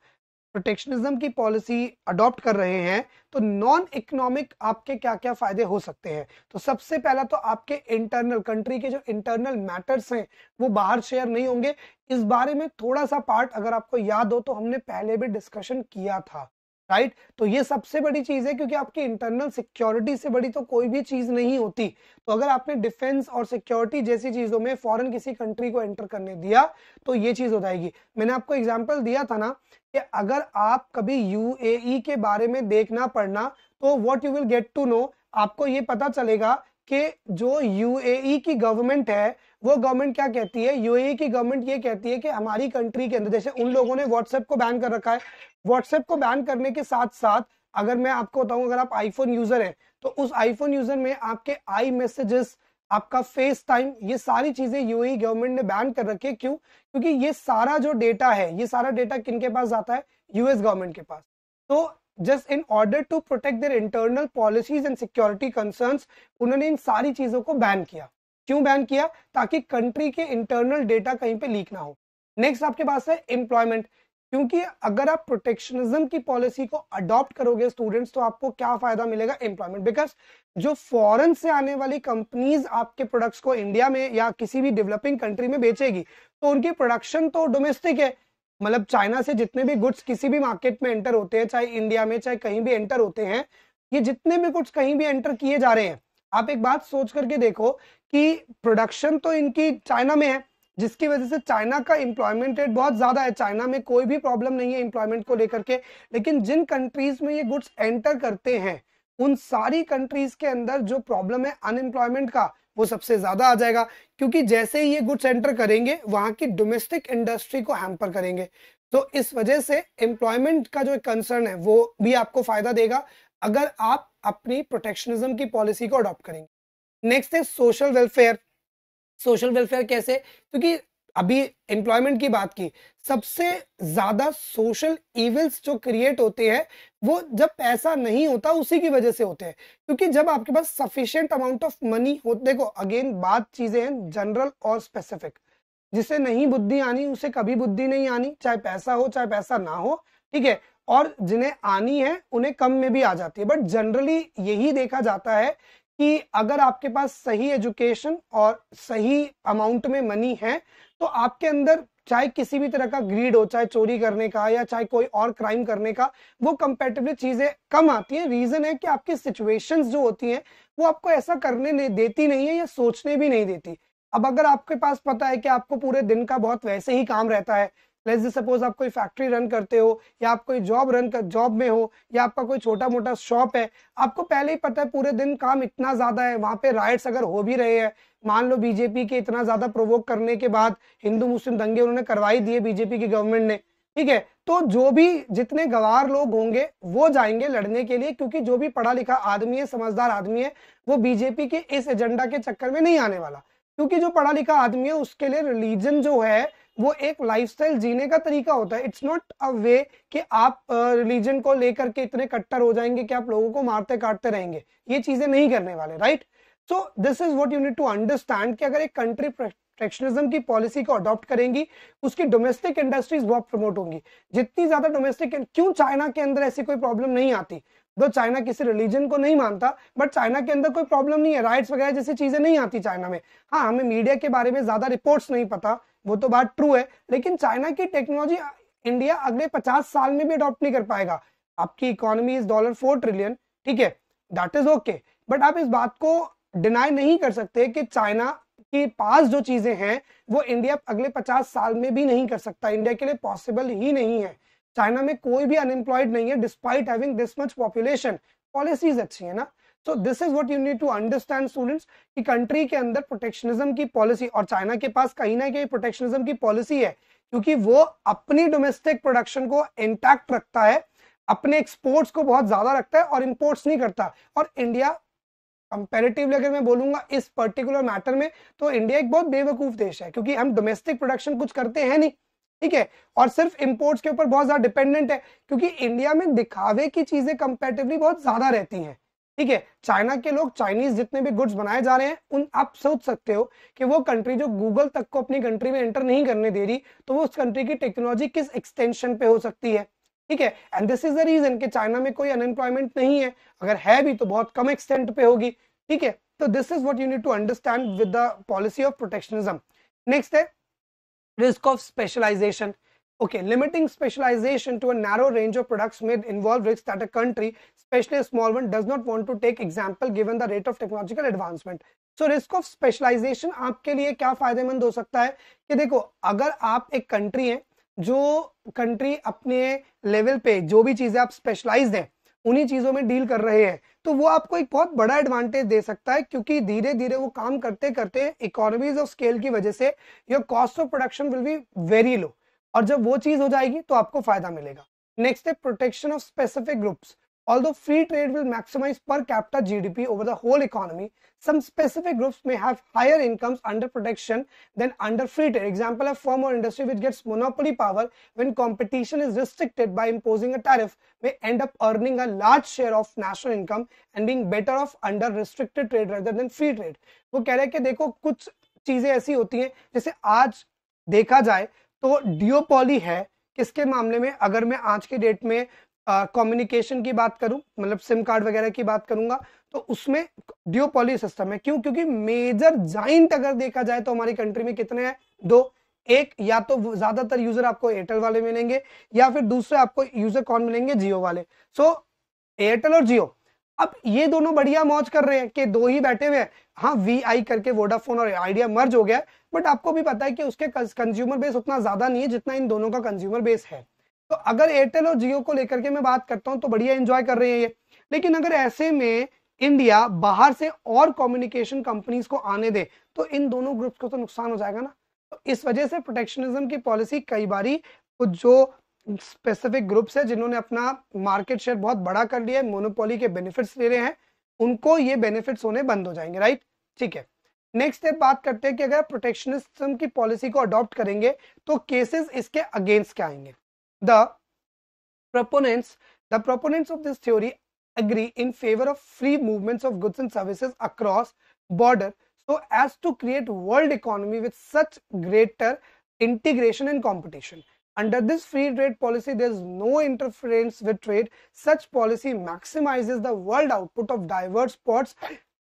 प्रोटेक्शनिज्म की पॉलिसी अडॉप्ट कर रहे हैं तो नॉन इकोनॉमिक आपके क्या क्या फ़ायदे हो सकते हैं? तो सबसे पहला तो आपके इंटरनल कंट्री के जो इंटरनल मैटर्स हैं, वो बाहर शेयर नहीं होंगे। इस बारे में थोड़ा सा पार्ट अगर आपको याद हो तो हमने पहले भी डिस्कशन किया था। राइट? तो ये सबसे बड़ी चीज़ है क्योंकि आपकी इंटरनल सिक्योरिटी से बड़ी तो कोई भी चीज़ नहीं होती। तो अगर आपने डिफेंस और सिक्योरिटी जैसी चीज़ों में फॉरेन किसी कंट्री को एंटर करने दिया तो ये चीज़ हो जाएगी। मैंने आपको एग्ज़ाम्पल दिया था ना कि अगर आप कभी यूएई के बारे में देखना पढ़ना तो what you will get to know आपको ये पता चलेगा कि जो यूएई की गवर्नमेंट है वो गवर्नमेंट क्या कहती है? यूएई की गवर्नमेंट ये कहती है कि हमारी कंट्री के अंदर, जैसे उन लोगों ने व्हाट्सएप को बैन कर रखा है। व्हाट्सएप को बैन करने के साथ साथ अगर मैं आपको बताऊँ, अगर आप आईफोन यूज़र है तो उस आईफोन यूज़र में आपके आई मैसेजेस, आपका फेस टाइम ये सारी चीज़ें यूएई गवर्नमेंट ने बैन कर रखी है। क्यों? क्योंकि ये सारा जो डेटा है, ये सारा डेटा किन के पास जाता है? यूएस गवर्नमेंट के पास। तो just in order to protect their internal policies and security concerns उन्होंने इन सारी चीज़ों को बैन किया। क्यों बैन किया? ताकि कंट्री के इंटरनल डेटा कहीं पे लीक ना हो। नेक्स्ट आपके पास है एम्प्लॉयमेंट क्योंकि अगर आप प्रोटेक्शनिज्म की पॉलिसी को अडॉप्ट करोगे स्टूडेंट्स तो आपको क्या फ़ायदा मिलेगा एम्प्लॉयमेंट बिकॉज़ जो फॉरेन से आने वाली कंपनीज़ आपके प्रोडक्ट्स को इंडिया में या किसी भी डेवलपिंग कंट्री में बेचेगी तो उनकी प्रोडक्शन तो डोमेस्टिक है। मतलब चाइना से जितने भी गुड्स किसी भी मार्केट में एंटर होते हैं, चाहे इंडिया में, चाहे कहीं भी एंटर होते हैं, ये जितने भी गुड्स कहीं भी एंटर किए जा रहे हैं। आप एक बात सोच करके देखो कि प्रोडक्शन तो इनकी चाइना में है, जिसकी वजह से चाइना का एम्प्लॉयमेंट रेट बहुत ज़्यादा है। चाइना में कोई भी प्रॉब्लम नहीं है एम्प्लॉयमेंट को लेकर के, लेकिन जिन कंट्रीज़ में ये गुड्स एंटर करते हैं, उन सारी कंट्रीज़ के अंदर जो प्रॉब्लम है अनएम्प्लॉयमेंट का, वो सबसे ज़्यादा आ जाएगा। क्योंकि जैसे ही ये गुड्स एंटर करेंगे, वहाँ की डोमेस्टिक इंडस्ट्री को हैम्पर करेंगे। तो इस वजह से एम्प्लॉयमेंट का जो कंसर्न है, वो भी आपको फ़ायदा देगा, अगर आप अपनी प्रोटेक्शनिज्म की पॉलिसी को अडॉप्ट करेंगे। नेक्स्ट है सोशल वेलफेयर सोशल वेलफेयर कैसे? क्योंकि अभी एम्प्लॉयमेंट की बात की, सबसे ज़्यादा सोशल इविल्स जो क्रिएट होते हैं, वो जब पैसा नहीं होता उसी की वजह से होते हैं। क्योंकि जब आपके पास सफिशियंट अमाउंट ऑफ़ मनी हो, देखो अगेन बात चीज़ें हैं जनरल और स्पेसिफिक जिसे नहीं बुद्धि आनी, उसे कभी बुद्धि नहीं आनी, चाहे पैसा हो, चाहे पैसा ना हो, ठीक है? और जिन्हें आनी है, उन्हें कम में भी आ जाती है। बट जनरली यही देखा जाता है कि अगर आपके पास सही एजुकेशन और सही अमाउंट में मनी है तो आपके अंदर चाहे किसी भी तरह का ग्रीड हो, चाहे चोरी करने का या चाहे कोई और क्राइम करने का, वो कंपेटिवली चीज़ें कम आती है। रीजन है कि आपकी सिचुएशंस जो होती हैं, वो आपको ऐसा करने नहीं देती नहीं है या सोचने भी नहीं देती। अब अगर आपके पास पता है कि आपको पूरे दिन का बहुत वैसे ही काम रहता है लेट्स सपोज़ आप कोई फैक्ट्री रन करते हो, या आप कोई जॉब रन कर जॉब में हो, या आपका कोई छोटा मोटा शॉप है, आपको पहले ही पता है पूरे दिन काम इतना ज़्यादा है, वहाँ पे राइट्स अगर हो भी रहे हैं, मान लो बीजेपी के इतना ज़्यादा प्रोवोक करने के बाद हिंदू मुस्लिम दंगे उन्होंने करवाई दिए बीजेपी की गवर्नमेंट ने, ठीक है? तो जो भी जितने गवार लोग होंगे, वो जाएँगे लड़ने के लिए, क्योंकि जो भी पढ़ा लिखा आदमी है, समझदार आदमी है, वो बीजेपी के इस एजेंडा के चक्कर में नहीं आने वाला। क्योंकि जो पढ़ा लिखा आदमी है, उसके लिए रिलीजन जो है वो एक लाइफस्टाइल जीने का तरीका होता है। इट्स नॉट अ वे कि आप रिलीजन को लेकर के इतने कट्टर हो जाएँगे कि आप लोगों को मारते काटते रहेंगे। ये चीज़ें नहीं करने वाले right so this is what you need to understand कि अगर एक कंट्री प्रोटेक्शनिज्म की पॉलिसी को अडॉप्ट करेंगी, उसकी डोमेस्टिक इंडस्ट्रीज़ बहुत प्रमोट होंगी। जितनी ज़्यादा डोमेस्टिक क्यों चाइना के अंदर ऐसी कोई प्रॉब्लम नहीं आती? दो चाइना किसी रिलीजन को नहीं मानता बट चाइना के अंदर कोई प्रॉब्लम नहीं है। राइट्स वगैरह जैसी चीज़ें नहीं आती चाइना में। हाँ हमें मीडिया के बारे में ज़्यादा रिपोर्ट्स नहीं पता वो तो बात ट्रू है, लेकिन चाइना की टेक्नोलॉजी इंडिया अगले पचास साल में भी अडॉप्ट नहीं कर पाएगा। आपकी economy is dollar four trillion ठीक है? दैट इज़ ओके बट आप इस बात को डिनाई नहीं कर सकते कि चाइना के पास जो चीज़ें हैं, वो इंडिया अगले पचास साल में भी नहीं कर सकता। इंडिया के लिए पॉसिबल ही नहीं है। चाइना में कोई भी अनएम्प्लॉयड नहीं है despite having this much population policies अच्छी है ना? So this is what you need to understand students कि कंट्री के अंदर प्रोटेक्शनिज्म की पॉलिसी और चाइना के पास कहीं ना कहीं प्रोटेक्शनिज्म की पॉलिसी है, क्योंकि वो अपनी डोमेस्टिक प्रोडक्शन को इंटैक्ट रखता है, अपने एक्सपोर्ट्स को बहुत ज़्यादा रखता है और इंपोर्ट्स नहीं करता। और इंडिया कंपेरेटिवली अगर मैं बोलूँगा इस पर्टिकुलर मैटर में तो इंडिया एक बहुत बेवकूफ़ देश है, क्योंकि हम डोमेस्टिक प्रोडक्शन कुछ करते हैं नहीं, ठीक है? और सिर्फ़ इंपोर्ट्स के ऊपर बहुत ज़्यादा डिपेंडेंट है, क्योंकि इंडिया में दिखावे की चीज़ें कंपेरेटिवली बहुत ज़्यादा रहती हैं। ठीक है, चाइना के लोग चाइनीज़ जितने भी गुड्स बनाए जा रहे हैं, उन, आप सोच सकते हो कि वो कंट्री जो गूगल तक को अपनी कंट्री में एंटर नहीं करने दे रही तो वो उस कंट्री की टेक्नोलॉजी किस एक्सटेंशन पे हो सकती है? ठीक है and this is the reason कि चाइना में कोई अनएम्प्लॉयमेंट नहीं है। अगर है भी तो बहुत कम एक्सटेंट पे होगी। ठीक है तो this is what you need to understand with the policy of protectionism next है risk of specialization. Okay limiting specialization to a narrow range of products may involve risks that a country especially a small one does not want to take example given the rate of technological advancement so risk of specialization आपके लिए क्या फ़ायदेमंद हो सकता है कि देखो अगर आप एक कंट्री है जो कंट्री अपने लेवल पे जो भी चीज़ें आप स्पेशलाइज्ड है उन्हीं चीज़ों में डील कर रहे हैं तो वो आपको एक बहुत बड़ा एडवांटेज दे सकता है क्योंकि धीरे धीरे वो काम करते करते इकोनॉमीज ऑफ़ स्केल की वजह से your cost of production will be very low और जब वो चीज़ हो जाएगी तो आपको फ़ायदा मिलेगा नेक्स्ट है protection of specific groups Although free trade will maximize per capita GDP over the whole economy, some specific groups may have higher incomes under protection than under free trade. Example, a firm or industry which gets monopoly power when competition is restricted by imposing a tariff may end up earning a large share of national income and being better off under restricted trade rather than free trade. वो कह रहे हैं कि देखो कुछ चीज़ें ऐसी होती हैं जैसे आज देखा जाए तो डियोपॉली है किसके मामले में? अगर मैं आज के डेट में कम्युनिकेशन की बात करूँ मतलब सिम कार्ड वगैरह की बात करूँगा तो उसमें ड्यूपोली सिस्टम है। क्यों? क्योंकि मेजर जाइंट अगर देखा जाए तो हमारी कंट्री में कितने हैं? दो। एक या तो ज़्यादातर यूज़र आपको एयरटेल वाले मिलेंगे या फिर दूसरे आपको यूज़र कौन मिलेंगे? जियो वाले। सो so, एयरटेल और जियो अब ये दोनों बढ़िया मौज कर रहे हैं कि दो ही बैठे हुए हैं। हाँ वी आई करके वोडाफोन और आइडिया मर्ज हो गया बट आपको भी पता है कि उसके कंज्यूमर बेस उतना ज़्यादा नहीं है जितना इन दोनों का कंज्यूमर बेस है। तो अगर एयरटेल और जियो को लेकर के मैं बात करता हूँ तो बढ़िया एंजॉय कर रहे हैं ये। लेकिन अगर ऐसे में इंडिया बाहर से और कम्युनिकेशन कंपनीज़ को आने दे तो इन दोनों ग्रुप्स को तो नुकसान हो जाएगा ना। तो इस वजह से प्रोटेक्शनिज्म की पॉलिसी कई बारी, जो स्पेसिफिक ग्रुप्स है जिन्होंने अपना मार्केट शेयर बहुत बड़ा कर लिया है मोनोपोली के बेनिफिट्स ले रहे हैं, उनको ये बेनिफिट्स होने बंद हो जाएँगे राइट ठीक है। नेक्स्ट स्टेप बात करते हैं कि अगर प्रोटेक्शनिज्म की पॉलिसी को अडॉप्ट करेंगे तो केसेस इसके अगेंस्ट क्या आएँगे? The proponents the proponents of this theory agree in favour of free movements of goods and services across border so as to create world economy with such greater integration and competition Under this free trade policy, there is no interference with trade. Such policy maximizes the world output of diverse ports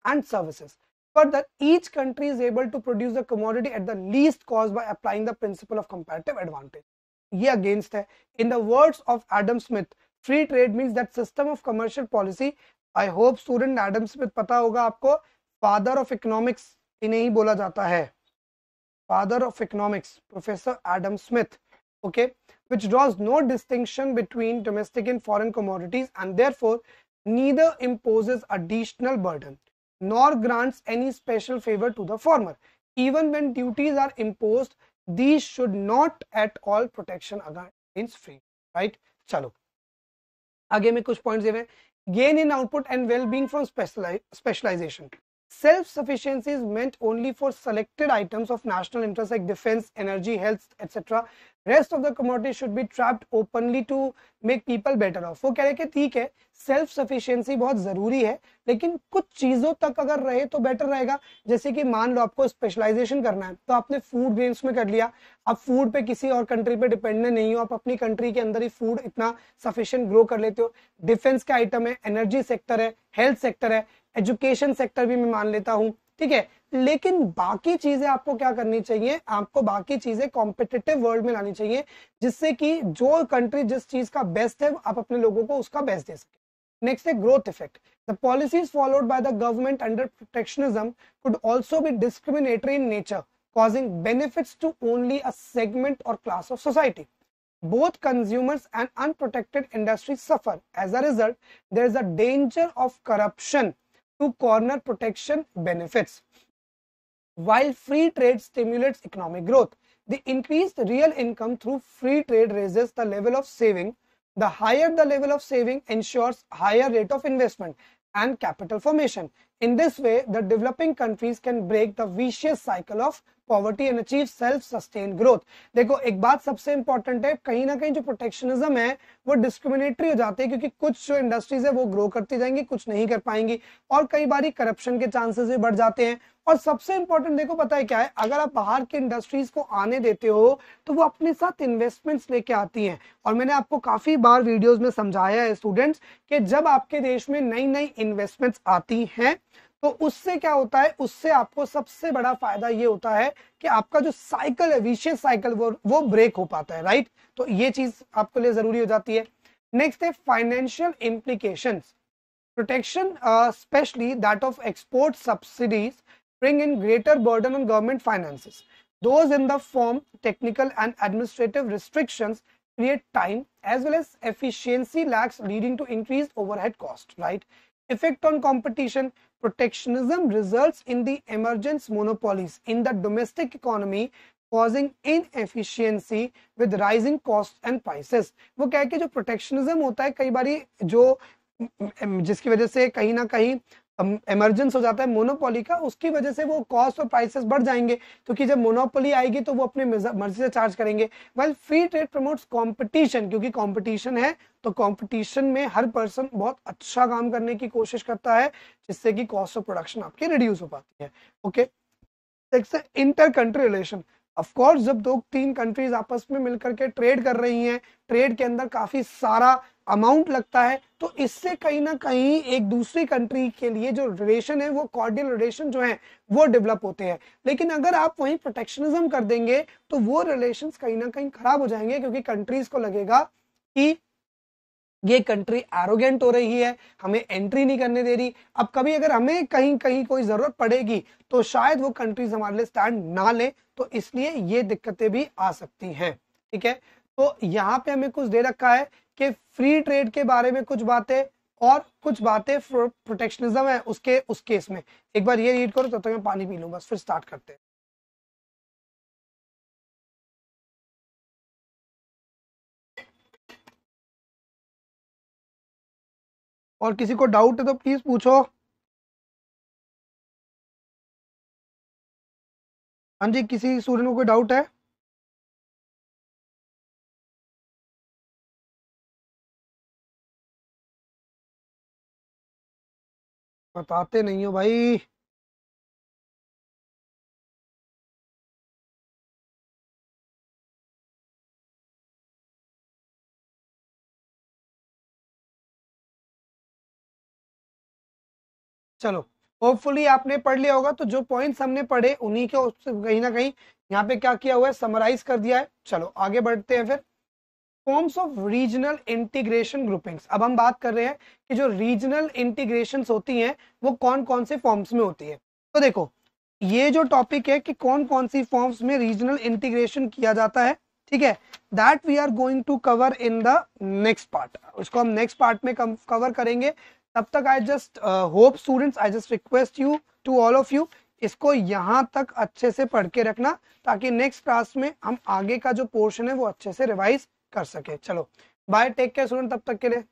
and services. Further, each country is able to produce a commodity at the least cost by applying the principle of comparative advantage. ये against है in the words of Adam Smith free trade means that system of commercial policy I hope student Adam Smith पता होगा आपको father of economics इन्हें ही बोला जाता है father of economics professor Adam Smith okay which draws no distinction between domestic and foreign commodities and therefore neither imposes additional burden nor grants any special favor to the former even when duties are imposed these should not at all protection against free right chalo आगे में कुछ points दिए gain in output and well-being from specialization self-sufficiency is meant only for selected items of national interest like defense energy health etc rest of the commodity should be trapped openly to make people better off वो कह रहे कि ठीक है self sufficiency बहुत ज़रूरी है, लेकिन कुछ चीज़ों तक अगर रहे तो बेटर रहेगा। जैसे कि मान लो आपको स्पेशलाइजेशन करना है तो आपने फ़ूड ग्रेन्स में कर लिया। आप फ़ूड पे किसी और कंट्री पे डिपेंडेंट नहीं हो, आप अपनी कंट्री के अंदर ही फ़ूड इतना सफिशियंट ग्रो कर लेते हो। डिफेंस का आइटम है एनर्जी सेक्टर है हेल्थ सेक्टर है एजुकेशन सेक्टर भी मैं मान लेता हूँ। ठीक है? लेकिन बाकी चीज़ें आपको क्या करनी चाहिए? आपको बाकी चीज़ें कॉम्पिटेटिव वर्ल्ड में लानी चाहिए, जिससे कि जो कंट्री जिस चीज़ का बेस्ट है, आप अपने लोगों को उसका बेस्ट दे सके। नेक्स्ट है growth effect the policies followed by the government under protectionism could also be discriminatory in nature causing benefit to only a segment और class of society both consumers and unprotected industry suffer. As a result, there is a danger of corruption. To corner protection benefits. While free trade stimulates economic growth, the increased real income through free trade raises the level of saving. The higher the level of saving ensures higher rate of investment and capital formation. In this way, the developing countries can break the vicious cycle of poverty and achieve self sustain growth देखो एक बात सबसे important है कहीं ना कहीं जो protectionism है वो डिस्क्रिमिनेटरी हो जाते हैं क्योंकि कुछ जो इंडस्ट्रीज़ है वो ग्रो करती जाएँगी कुछ नहीं कर पाएँगी। और कई बार करप्शन के चांसेस भी बढ़ जाते हैं। और सबसे इंपॉर्टेंट देखो पता है क्या है, अगर आप बाहर के इंडस्ट्रीज़ को आने देते हो तो वो अपने साथ इन्वेस्टमेंट्स लेके आती हैं। और मैंने आपको काफ़ी बार वीडियोस में समझाया है स्टूडेंट्स कि जब आपके देश में नई नई इन्वेस्टमेंट्स आती हैं तो उससे क्या होता है, उससे आपको सबसे बड़ा फ़ायदा ये होता है कि आपका जो साइकिल है विशेष साइकिल वो वो ब्रेक हो पाता है राइट तो ये चीज़ आपके लिए ज़रूरी हो जाती है। नेक्स्ट है financial implication protection specially that of export subsidies bring in greater burden on government finances. Those in the form technical and administrative restrictions create time as well as efficiency lacks leading to increased overhead cost, right? Effect on competition, protectionism results in the emergence monopolies in the domestic economy causing inefficiency with rising costs and prices वो क्या है कि जो protectionism होता है कई बारी जो जिसकी वजह से कहीं ना कहीं इमरजेंस हो जाता है मोनोपोली का, उसकी वजह से वो कॉस्ट और प्राइसेस बढ़ जाएँगे। क्योंकि जब मोनोपोली आएगी तो वो अपने मर्ज़ी से चार्ज करेंगे। Well free trade promotes competition क्योंकि कंपटीशन है तो कंपटीशन में हर पर्सन बहुत अच्छा काम करने की कोशिश करता है, जिससे कि कॉस्ट ऑफ़ प्रोडक्शन आपकी रिड्यूस हो पाती है। Okay inter country relation of course जब दो तीन कंट्रीज़ आपस में मिलकर के ट्रेड कर रही हैं ट्रेड के अंदर काफ़ी सारा अमाउंट लगता है तो इससे कहीं ना कहीं एक दूसरी कंट्री के लिए जो रिलेशन है, वो कॉर्डियल रिलेशन जो है, वो डेवलप होते हैं। लेकिन अगर आप वहीं प्रोटेक्शनिज्म कर देंगे तो वो रिलेशन कहीं ना कहीं खराब हो जाएँगे, क्योंकि कंट्रीज़ को लगेगा कि ये कंट्री एरोगेंट हो रही है, हमें एंट्री नहीं करने दे रही। अब कभी अगर हमें कहीं कहीं कोई ज़रूरत पड़ेगी तो शायद वो कंट्रीज़ हमारे लिए स्टैंड ना ले तो इसलिए ये दिक्कतें भी आ सकती हैं, ठीक है? तो यहाँ पे हमें कुछ दे रखा है कि फ्री ट्रेड के बारे में कुछ बातें, और कुछ बातें प्रोटेक्शनिज्म है उसके, उस केस में। एक बार ये रीड करो, तब तो तक तो मैं पानी पी लूँ बस फिर स्टार्ट करते हैं। और किसी को डाउट है तो प्लीज़ पूछो। हाँ जी, किसी स्टूडेंट को कोई डाउट है? बताते नहीं हो भाई। चलो होपफुली आपने पढ़ लिया होगा तो जो पॉइंट्स हमने पढ़े, उन्हीं के कहीं ना कहीं यहाँ पे क्या किया हुआ है समराइज कर दिया है। चलो, आगे बढ़ते हैं फिर। Forms of regional integration groupings अब हम बात कर रहे हैं कि जो रीजनल इंटीग्रेशन होती हैं, वो कौन कौन से फॉर्म्स में होती है। तो देखो, ये जो टॉपिक है कि कौन कौन सी फॉर्म्स में रीजनल इंटीग्रेशन किया जाता है, ठीक है? That we are going to cover in the next part उसको हम नेक्स्ट पार्ट में कवर करेंगे। तब तक I just hope students I just request you to all of you इसको यहाँ तक अच्छे से पढ़ के रखना, ताकि नेक्स्ट क्लास में हम आगे का जो पोर्शन है वो अच्छे से रिवाइज कर सके। चलो बाय टेक केयर स्टूडेंट तब तक के लिए।